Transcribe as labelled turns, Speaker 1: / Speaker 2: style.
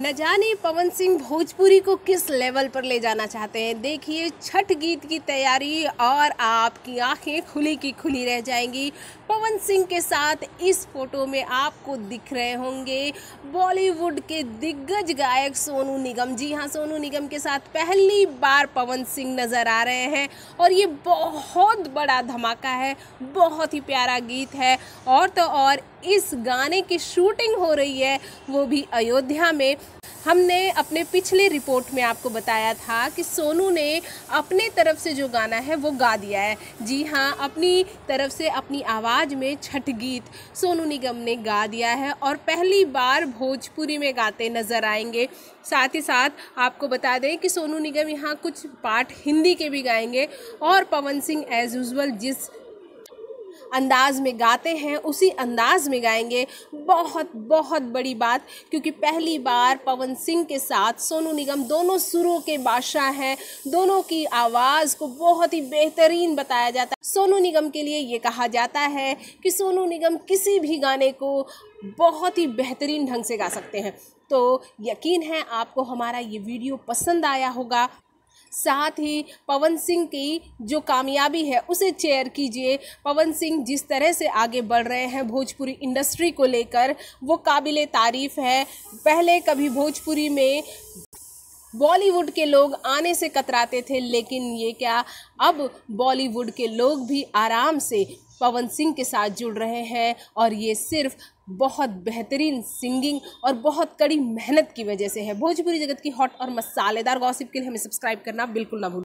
Speaker 1: न जाने पवन सिंह भोजपुरी को किस लेवल पर ले जाना चाहते हैं? देखिए, छठ गीत की तैयारी और आपकी आँखें खुली की खुली रह जाएँगी। पवन सिंह के साथ इस फ़ोटो में आपको दिख रहे होंगे बॉलीवुड के दिग्गज गायक सोनू निगम। जी हाँ सोनू निगम के साथ पहली बार पवन सिंह नज़र आ रहे हैं और ये बहुत बड़ा धमाका है, बहुत ही प्यारा गीत है। और तो और इस गाने की शूटिंग हो रही है, वो भी अयोध्या में। हमने अपने पिछले रिपोर्ट में आपको बताया था कि सोनू ने अपने तरफ़ से जो गाना है, वो गा दिया है। जी हाँ अपनी तरफ़ से अपनी आवाज़ में छठ गीत सोनू निगम ने गा दिया है और पहली बार भोजपुरी में गाते नज़र आएँगे। साथ ही साथ आपको बता दें कि सोनू निगम यहाँ कुछ पार्ट हिंदी के भी गाएँगे और पवन सिंह एज़ यूज़ुअल जिस अंदाज में गाते हैं, उसी अंदाज में गाएँगे। बहुत बहुत बड़ी बात, क्योंकि पहली बार पवन सिंह के साथ सोनू निगम दोनों सुरों के बादशाह हैं। दोनों की आवाज़ को बहुत ही बेहतरीन बताया जाता है। सोनू निगम के लिए ये कहा जाता है कि सोनू निगम किसी भी गाने को बहुत ही बेहतरीन ढंग से गा सकते हैं। तो यकीन है, आपको हमारा ये वीडियो पसंद आया होगा। साथ ही पवन सिंह की जो कामयाबी है, उसे चेयर कीजिए। पवन सिंह जिस तरह से आगे बढ़ रहे हैं भोजपुरी इंडस्ट्री को लेकर, वो काबिल तारीफ़ है। पहले कभी भोजपुरी में बॉलीवुड के लोग आने से कतराते थे, लेकिन ये क्या? अब बॉलीवुड के लोग भी आराम से पवन सिंह के साथ जुड़ रहे हैं, और ये सिर्फ़ बहुत बेहतरीन सिंगिंग और बहुत कड़ी मेहनत की वजह से है। भोजपुरी जगत की हॉट और मसालेदार गॉसिप के लिए हमें सब्सक्राइब करना बिल्कुल ना भूलें